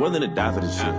willing to die for this shit.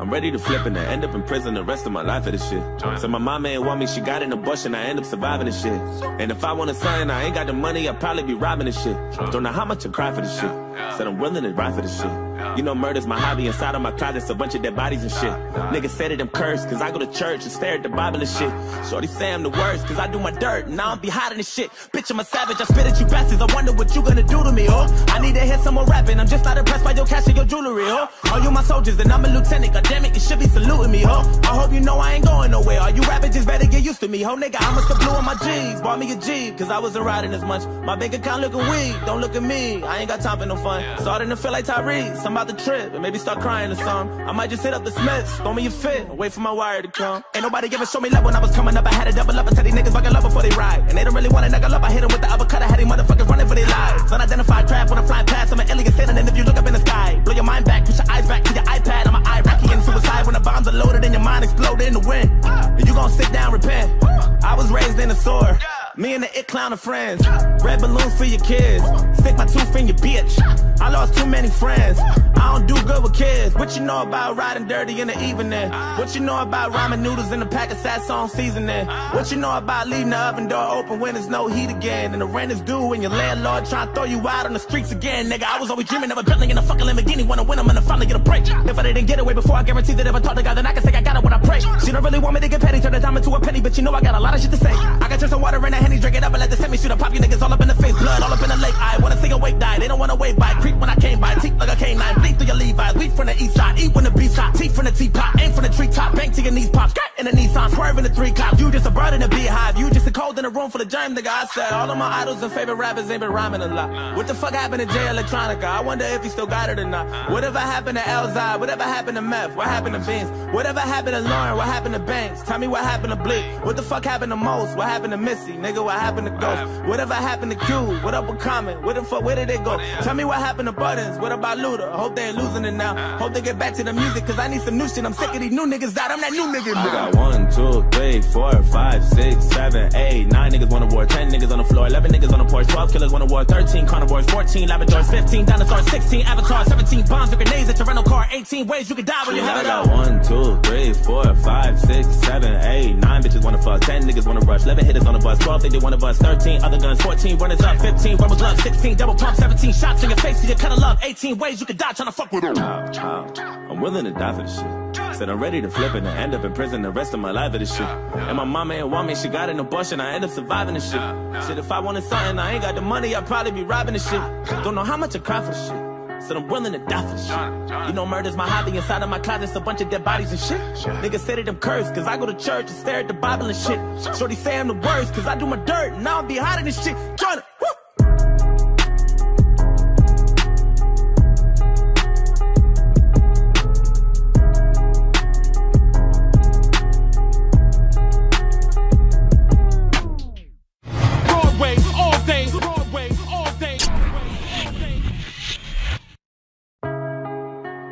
I'm ready to flip and I end up in prison the rest of my life for this shit. So my mama ain't want me, she got in the bush and I end up surviving this shit. And if I want a son, I ain't got the money, I'd probably be robbing this shit. Don't know how much I cry for this shit. Said I'm willing to ride for this shit. You know murder's my hobby, inside of my closet's a bunch of dead bodies and shit. Niggas say that I'm cursed, cause I go to church and stare at the Bible and shit. Shorty say I'm the worst, cause I do my dirt and I don't be hiding this shit. Bitch, I'm a savage, I spit at you bastards, I wonder what you gonna do to me, oh. I need to hear some more rapping, I'm just not impressed by your cash and your jewelry, oh. Are you my soldiers, and I'm a lieutenant, god damn it, you should be saluting me, ho. I hope you know I ain't going nowhere. Are you rapping, just better get used to me, ho, nigga. I must have blew on my G's, bought me a Jeep, cause I wasn't riding as much. My bank account looking weak, don't look at me, I ain't got time for no fun. Starting to feel like Tyrese, I'm about to trip, and maybe start crying or something. I might just hit up the Smiths, throw me a fit, wait for my wire to come. Ain't nobody ever show me love when I was coming up, I had to double up and tell these niggas fucking love before they ride. And they don't really want a nigga love, I hit him with the uppercut, I had these motherfuckers running for their lives. Unidentified trap when I'm flying past, I'm an alien standing, and if you look up in the sky, blow your mind back, push your eyes back to your iPad, I'm an Iraqi in suicide when the bombs are loaded and your mind exploded in the wind. And you gon' sit down, repent. I was raised in a sword. Me and the it clown are friends. Red balloons for your kids. Stick my tooth in your bitch. I lost too many friends. I don't do good with kids. What you know about riding dirty in the evening? What you know about ramen noodles in a pack of Sazón seasoning? What you know about leaving the oven door open when there's no heat again? And the rent is due and your landlord trying to throw you out on the streets again, nigga. I was always dreaming of a Bentley and a fucking Lamborghini. Wanna win, I'm gonna finally get a break. If I didn't get away before, I guarantee that if I talk to God, then I can say I got it when I pray. She don't really want me to get petty, turn a dime into a penny, but you know I got a lot of shit to say. I got just some water in a henny, drink it up and let the semi shoot a pop you niggas all up in the face, blood all up in the lake. I wanna see a wake die, they don't wanna wave by. Creep when I came by, teeth like a canine, bleed through your Levi's, weak from the east side, eat when the beast hot, teeth from the teapot, aim from the treetop, bang to your knees pop, skirt in the Nissan, swerve in the three cops. You just a bird in a beehive, you just a cold in a room full of germs, nigga. I said all of my idols and favorite rappers ain't been rhyming a lot. What the fuck happened to Jay Electronica? I wonder if he still got it or not. Whatever happened to Elzhi? Whatever happened to Meth? What happened to Beans? Whatever happened to Lauryn? What happened to Banks? Tell me what happened to Blick? What the fuck happened to Mos? What happened to Missy? Nigga, what happened to Ghost? Whatever happened to Q? What up with Common? Where the fuck, where did they go? Tell me what happened to Buttons? What about Luda? Hope they ain't losing it now. Hope they get back to the music, cause I need some new shit. I'm sick of these new niggas out. I'm that new nigga. I got one, two, three, four, five, six, seven, eight, nine niggas wanna war, ten niggas on the floor, eleven niggas on the porch, twelve killers wanna war, thirteen carnivores, fourteen labradors, fifteen dinosaurs, sixteen avatars, seventeen bombs and grenades at your rental car, eighteen ways you can die when you have it all. one, two, three, four, five, six, seven, eight, nine bitches wanna fuck, ten niggas wanna rush, eleven hitters on the bus, twelve they did one of us, thirteen other guns, fourteen runners up, fifteen rubber gloves, sixteen double pump, seventeen shots in your face, you cut a love, eighteen ways you can die trying to fuck with ow. I'm willing to die for this shit. Said I'm ready to flip it and end up in prison the rest of my life for this shit. And my mama ain't want me, she got in a bush and I end up surviving this shit. Shit, if I wanted something, I ain't got the money, I'd probably be robbing this shit. Don't know how much I cry for this shit. Said I'm willing to die for this shit. You know murder's my hobby, inside of my closet's a bunch of dead bodies and shit. Niggas say that I'm cursed, cause I go to church and stare at the Bible and shit. Shorty say I'm the worst, cause I do my dirt and I don't be hiding this shit. Tryna,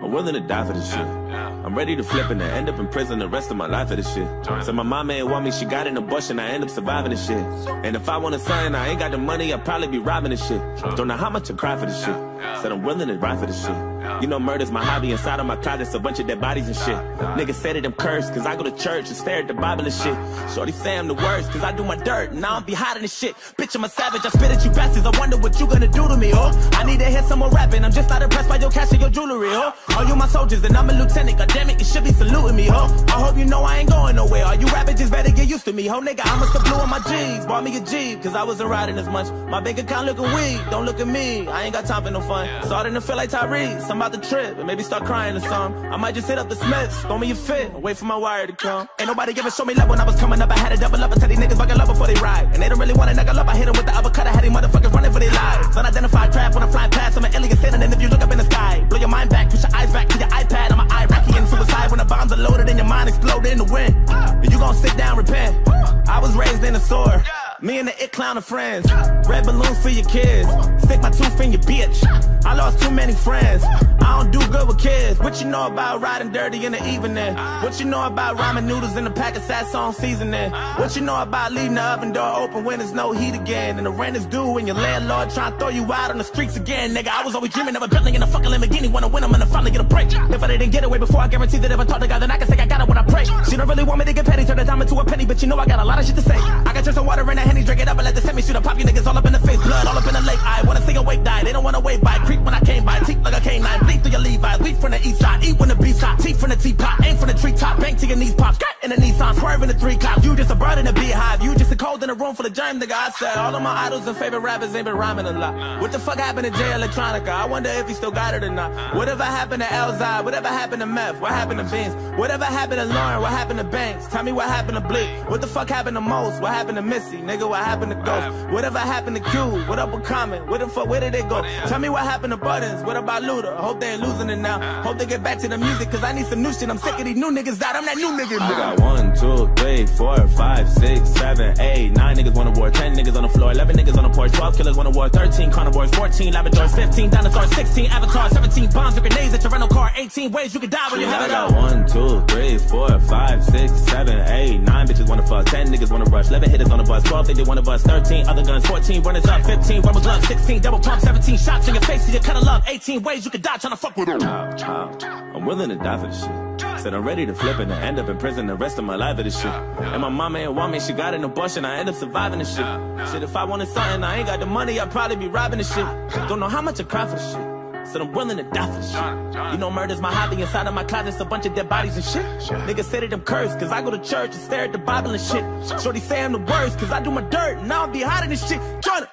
I'm willing to die for this shit. I'm ready to flip and end up in prison the rest of my life for this shit. So my mama ain't want me, she got in the bush and I end up surviving this shit. And if I want a son, I ain't got the money, I'd probably be robbing this shit. Don't know how much I cry for this shit. Said I'm willing to ride for this shit. You know murder's my hobby, inside of my closet's a bunch of dead bodies and shit. Niggas say that I'm cursed, cause I go to church and stare at the Bible and shit. Shorty say I'm the worst, cause I do my dirt and I don't be hiding this shit. Bitch, I'm a savage, I spit at you bastards, I wonder what you gonna do to me, oh. I need to hear some more rapping, I'm just not impressed by your cash and your jewelry, oh. Are you my soldiers and I'm a lieutenant, god damn it, you should be saluting me, oh. I hope you know I ain't going nowhere, are you rappers just better get used to me, ho nigga, I must have blew on my G's, bought me a Jeep, cause I wasn't riding as much. My bank account looking weak, don't look at me, I ain't got time for no fun. Starting to feel like Tyrese, I'm about to trip, and maybe start crying or something. I might just hit up the Smiths, throw me a fit, wait for my wire to come. Ain't nobody ever show me love when I was coming up, I had to double up and tell these niggas fucking love before they ride. And they don't really want a nigga love, I hit them with the uppercut, I had these motherfuckers running for their lives. Unidentified trap when I'm flying past, I'm an alien standing, and if you look up in the sky, blow your mind back, push your eyes back to your iPad, I'm an Iraqi in suicide when the bombs are loaded and your mind explode in the wind. And you gon' sit down, repent. I was raised in a sword. Me and the it clown are friends. Red balloons for your kids. Stick my tooth in your bitch. I lost too many friends. I don't do good with kids. What you know about riding dirty in the evening? What you know about ramen noodles in a pack of Sazón seasoning? What you know about leaving the oven door open when there's no heat again? And the rent is due and your landlord trying to throw you out on the streets again. Nigga, I was always dreaming of a building in a fucking Lamborghini. Wanna win, I'm gonna finally get a break. If I didn't get away before, I guarantee that if I talk to God, then I can say I got it when I pray. She don't really want me to get petty, turn a dime into a penny, but you know I got a lot of shit to say. I got just some water in a drink it up and let the semi shoot a pop you niggas all up in the face, blood all up in the lake. I wanna see awake die, they don't wanna wait by. Creep when I came by, teeth like a canine, bleed through your Levi, weed from the east side, eat when the beast hot, teeth from the teapot, aim from the treetop, bank to your knees pop, skirt in the Nissan, swerving the three cops. You just a bird in a beehive, you just a cold in a room full of germ, nigga. I said all of my idols and favorite rappers ain't been rhyming a lot. What the fuck happened to Jay Electronica? I wonder if he still got it or not. Whatever happened to Elzhi? Whatever happened to Meth? What happened to Vince? Whatever happened to Lauryn? What happened to Banks? Tell me what happened to Blick? What the fuck happened to Mos? What happened to Missy? Nigga, what happened to Ghost? Whatever happened to Q? What up with Common? Where the fuck, where did they go? Tell me what happened to Buttons? What about Luda? Hope they ain't losing it now. Hope they get back to the music, cause I need some new shit. I'm sick of these new niggas out. I'm that new nigga. I got one, two, three, four, five, six, seven, eight, nine niggas wanna war, ten niggas on the floor, eleven niggas on the porch, twelve killers wanna war, thirteen carnivores, fourteen labradors, fifteen dinosaurs, sixteen avatars, seventeen bombs or grenades at your rental car, eighteen ways you can die when you have it all. one, two, three, four, five, six, seven, eight, nine bitches wanna fuck, ten niggas wanna rush, eleven hitters on the bus, twelve they did one of us, thirteen other guns, fourteen runners up, fifteen rubber gloves, sixteen double pump, seventeen shots in your face, you cut a love, eighteen ways you can die trying to fuck with them. Ow, ow. I'm willing to die for this shit. Said I'm ready to flip and end up in prison the rest of my life for this shit. And my mama want me, she got an abortion, I end up surviving this shit. Shit, if I wanted something, I ain't got the money, I'd probably be robbing this shit. Don't know how much I cry for this shit. Said I'm willing to die for shit. You know murder's my hobby, inside of my closet's a bunch of dead bodies and shit. Niggas say that I'm cursed, cause I go to church and stare at the Bible and shit. Shorty say I'm the worst, cause I do my dirt, and I'll be hiding this shit. Tryna,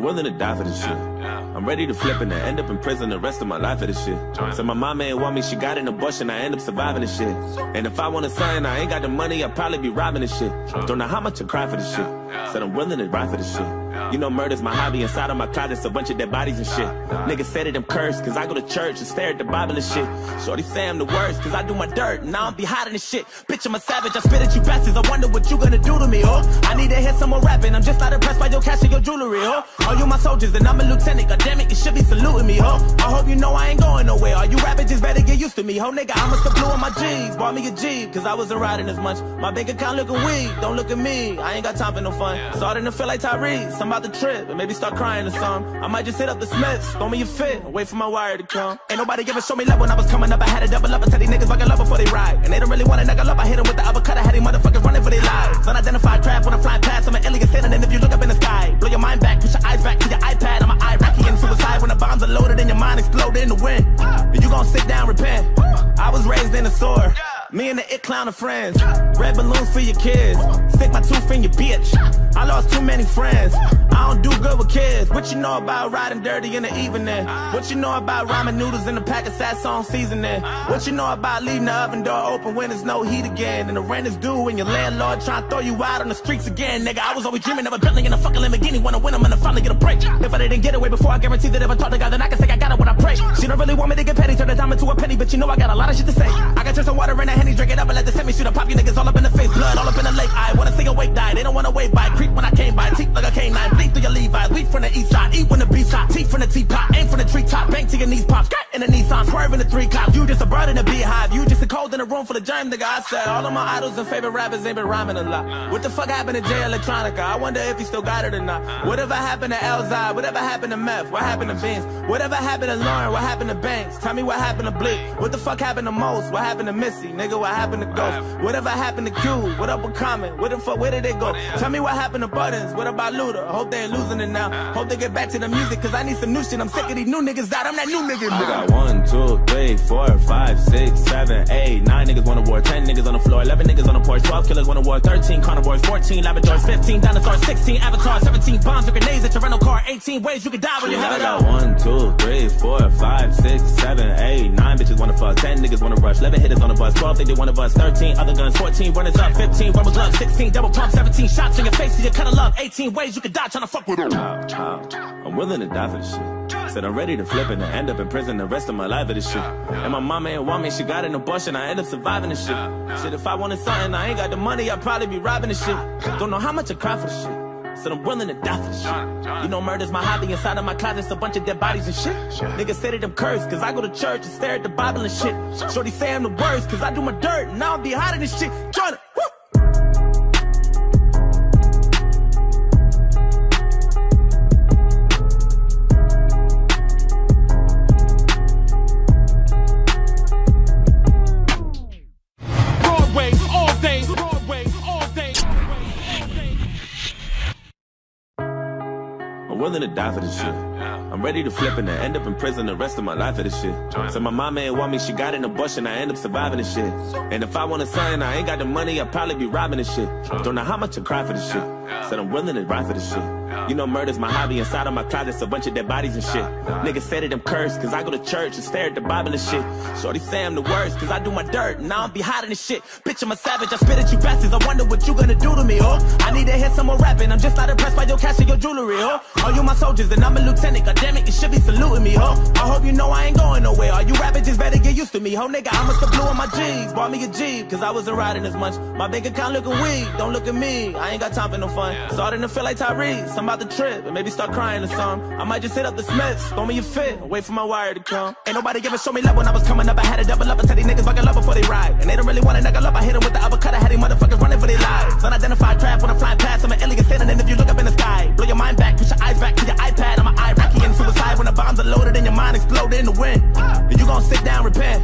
I'm willing to die for this shit. I'm ready to flip and I end up in prison the rest of my life for this shit. So my mama ain't want me, she got an abortion, I end up surviving this shit. And if I want a son, I ain't got the money, I'd probably be robbing this shit. Don't know how much I cry for this shit. Said I'm willing to ride for this shit. You know murder's my hobby, inside of my closet's a bunch of dead bodies and shit. Niggas say that I'm cursed, cause I go to church and stare at the Bible and shit. Shorty say I'm the worst, cause I do my dirt, and I don't be hiding this shit. Bitch, I'm a savage, I spit at you bastards, I wonder what you gonna do to me, oh. I need to hear some more rapping, I'm just not impressed by your cash and your jewelry, oh. All you my soldiers, and I'm a lieutenant, god damn it, you should be saluting me, ho. I hope you know I ain't going nowhere. All you rappers just better get used to me, ho nigga. I'm a blue on my G's. Bought me a Jeep, cause I wasn't riding as much. My bank account looking weak, don't look at me. I ain't got time for no fun. Starting to feel like Tyrese. I'm about to trip, and maybe start crying or something. I might just hit up the Smiths, throw me a fit, wait for my wire to come. Ain't nobody ever show me love when I was coming up. I had to double up and tell these niggas fucking love before they ride. And they don't really want to knuckle up. I hit them with the. I had these motherfuckers running for their lives. Unidentified craft when I'm flying past. I'm an alien standing, and if you look up exploded in the wind. You gon' sit down, repent. I was raised in a sword. Me and the it clown are friends. Red balloons for your kids. Stick my tooth in your bitch. I lost too many friends. I don't do good with kids. What you know about riding dirty in the evening? What you know about ramen noodles in a pack of Sazón seasoning? What you know about leaving the oven door open when there's no heat again? And the rent is due and your landlord trying to throw you out on the streets again. Nigga, I was always dreaming of a building in a fucking Lamborghini. Wanna win, I'm gonna finally get a break. If I didn't get away before, I guarantee that if I talk to God, then I can say I got it when I pray. She don't really want me to get petty, turn the dime into a penny, but you know I got a lot of shit to say. I got just some water in a henny, drink it up and let the semi shoot a pop you niggas all up in the face, blood all up in the lake. I wanna see awake die, they don't wanna wave by. Creep when I came by, teeth like a canine, bleed through your Levi's, weed from the east side, eat when the beast hot, the teapot, aim from the treetop, bank to your knees pop, skirt in the Nissan, swerving the three cops. You just a bird in a beehive, you just a cold in a room full of germ, nigga. I said all of my idols and favorite rappers ain't been rhyming a lot. What the fuck happened to Jay Electronica? I wonder if he still got it or not. Whatever happened to Elzhi? Whatever happened to Meth? What happened to Vince? Whatever happened to Lauryn? What happened to Banks? Tell me what happened to Blick? What the fuck happened to Mos? What happened to Missy? Nigga, what happened to Ghost? Whatever happened to Q? What up with Common? Where the fuck, where did they go? Tell me what happened to Buttons? What about Luda? Hope they ain't losing it now. Hope they get back to the music, cause I need some new I'm sick of these new niggas out. I'm that new nigga. I got one, two, three, four, five, six, seven, eight, nine niggas wanna war, ten niggas on the floor, eleven niggas on the porch, twelve killers wanna war, thirteen carnivores, fourteen labradors, fifteen dinosaurs, sixteen avatars, seventeen bombs or grenades at your rental car, eighteen ways you can die when you have it all. I got one, two, three, four, five, six, seven, eight, nine bitches wanna fuck, ten niggas wanna rush, eleven hitters on the bus, twelve they one of us, thirteen other guns, fourteen runners up, fifteen rubber gloves, sixteen double pump, seventeen shots in your face, so you cut a love, eighteen ways you can die trying to fuck with them. I'm willing to die for this shit. Said I'm ready to flip and I end up in prison the rest of my life for this shit. And my mama ain't want me, she got an abortion, I end up surviving this shit. Shit, if I wanted something, I ain't got the money, I'd probably be robbing this shit. Don't know how much I cry for this shit. Said I'm willing to die for this shit. You know murder's my hobby, inside of my closet's a bunch of dead bodies and shit. Niggas say that I'm cursed, cause I go to church and stare at the Bible and shit. Shorty say I'm the worst, cause I do my dirt, and I'll be hot in this shit. Tryna, I'm willing to die for this shit. I'm ready to flip and end up in prison the rest of my life for this shit. So my mama ain't want me, she got an abortion, I end up surviving this shit. And if I wanted something, I ain't got the money, I'd probably be robbing this shit. Don't know how much I cry for this shit. Said I'm willing to ride for this shit. You know murder's my hobby, inside of my closet's a bunch of dead bodies and shit. Niggas say that I'm cursed, cause I go to church and stare at the Bible and shit. Shorty say I'm the worst, cause I do my dirt, and I don't be hiding this shit. Bitch, I'm a savage, I spit at you bastards, I wonder what you gonna do to me, oh. I need to hear some more rapping, I'm just not impressed by your cash and your jewelry, oh. Are you my soldiers, and I'm a lieutenant, damn it, you should be saluting me, oh. I hope you know I ain't going nowhere, All you rappers just better get used to me, ho nigga, I must have blew on my G's, bought me a Jeep, cause I wasn't riding as much. My bank account looking weak, don't look at me, I ain't got time for no fun. Starting to feel like Tyrese, I'm about to trip, and maybe start crying or something. I might just hit up the Smiths, throw me a fit, wait for my wire to come. Ain't nobody ever show me love when I was coming up, I had to double up and tell these niggas buckle up before they ride. And they don't really to knuckle up, I hit them with the uppercut, I had these motherfuckers running for their lives. Unidentified craft when I'm flying past, I'm an alien standing, and if you look loaded and your mind explode in the wind. And you gon' sit down, repent.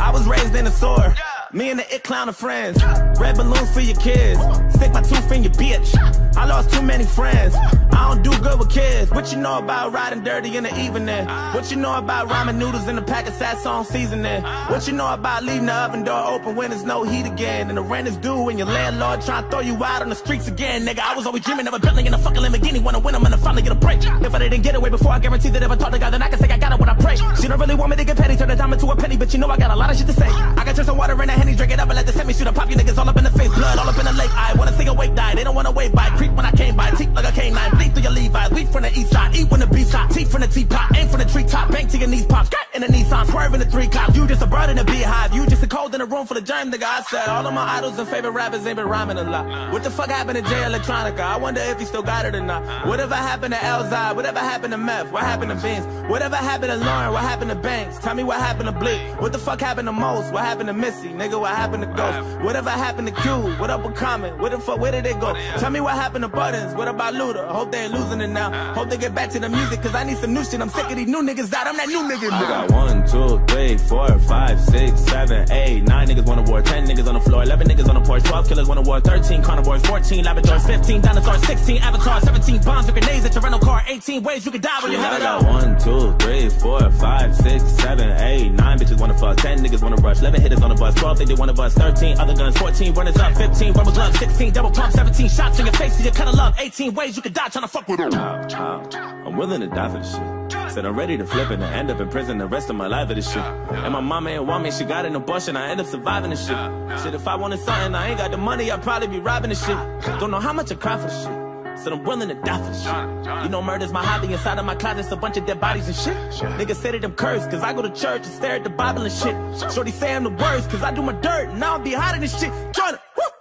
I was raised in a sword. Me and the it clown are friends. Red balloons for your kids. Stick my tooth in your bitch. I lost too many friends. I don't do good with kids. What you know about riding dirty in the evening? What you know about ramen noodles in a pack of Sazón seasoning? What you know about leaving the oven door open when there's no heat again? And the rent is due and your landlord trying to throw you out on the streets again. Nigga, I was always dreaming of a Bentley and a fucking Lamborghini. Wanna win, I'm gonna finally get a break. If I didn't get away before, I guarantee that if I talk to God, then I can say I got it when I pray. She don't really want me to get petty, turn a dime into a penny, but you know I got a lot of shit to say. I got just some water in a henny, drink it up and let the semi shoot a pop you niggas all up in the face, blood all up in the lake. I wanna see a wake die, they don't wanna wait by. Creep when I came by, teeth like a canine, bleed through your Levi's, weak from the east side, eat when the beast hot, teeth from the teapot, aim from the treetop, bang to your knees pop, skirt in the Nissan, swerve in the three cops. You just a bird in a beehive, you just a cold in a room full of germs, nigga. I said all of my idols and favorite rappers ain't been rhyming a lot. What the fuck happened to Jay Electronica? I wonder if he still got it or not. Whatever happened to Elzhi? Whatever happened to Meth? What happened to Vince? Whatever happened to Lauryn? What happened to Banks? Tell me what happened to Blick? What the fuck happened to Mos? What happened to Missy? Nigga, what happened to Ghost? Whatever happened to Q? What up with Common? Where the fuck, where did they go? Tell me what happened to Buttons? What about Luda? Hope they ain't losing it now. Hope they get back to the music, cause I need some new shit. I'm sick of these new niggas out. I'm that new nigga. I got one, two, three, four, five, six, seven, eight, nine niggas wanna war, ten niggas on the floor, eleven niggas on the porch, twelve killers wanna war, thirteen carnivores, fourteen labradors, fifteen dinosaurs, sixteen avatars, seventeen bombs with grenades at your rental car, eighteen ways you can die when you have it all. one, two, three, four, five, six, seven, eight, nine bitches wanna fuck, ten niggas wanna rush, eleven hitters on the bus, twelve think they one of us, thirteen other guns, fourteen runners up, fifteen rubber gloves, sixteen double pump, seventeen shots in your face, so you cut a love, eighteen ways you can die trying to fuck with them. I'm willing to die for this shit. Said I'm ready to flip and I end up in prison the rest of my life for this shit. And my mama ain't want me, she got an abortion, I end up surviving this shit. Shit, if I wanted something, I ain't got the money, I'd probably be robbing this shit. Don't know how much I cry for this shit. Said I'm willing to die for this shit. You know murder's my hobby, inside of my closet's a bunch of dead bodies and shit. Niggas say that I'm cursed, cause I go to church and stare at the Bible and shit. Shorty say I'm the worst, cause I do my dirt, and I don't be hiding in this shit. Tryna, woo!